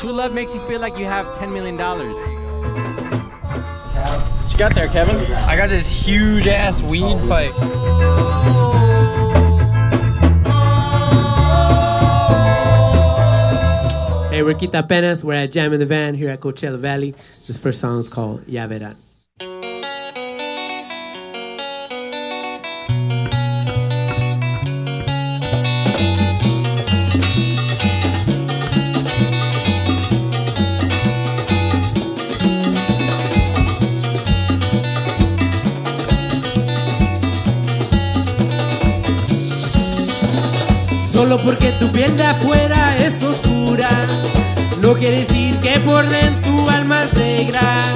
True love makes you feel like you have $10 million. What you got there, Kevin? I got this huge ass weed pipe. Hey, we're Quitapenas. We're at Jam in the Van here at Coachella Valley. This first song is called Ya Verán. Solo porque tu piel de afuera es oscura, no quiere decir que por dentro tu alma es negra.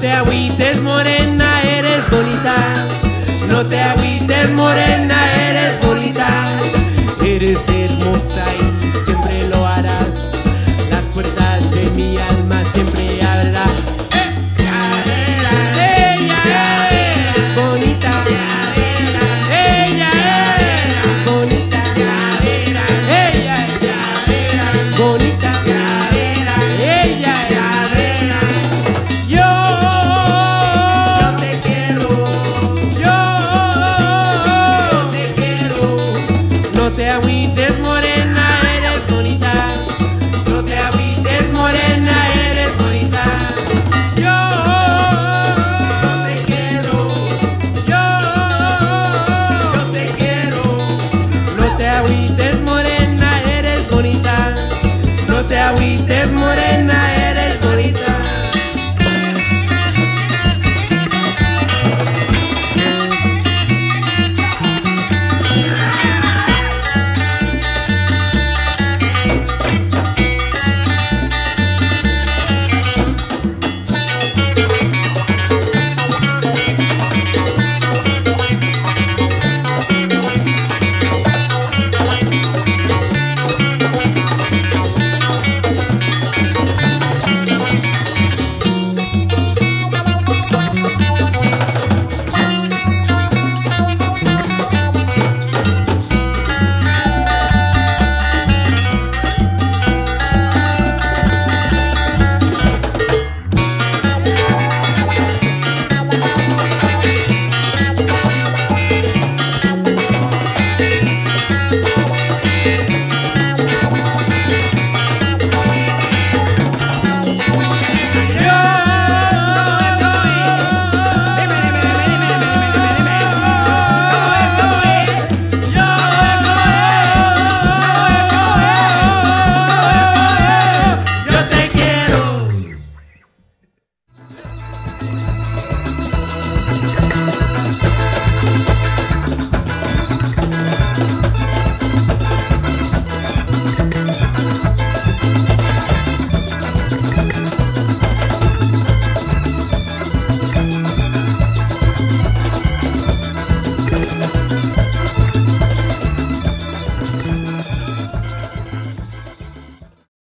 Te agüites morena, eres bonita. No te agüites morena, eres muere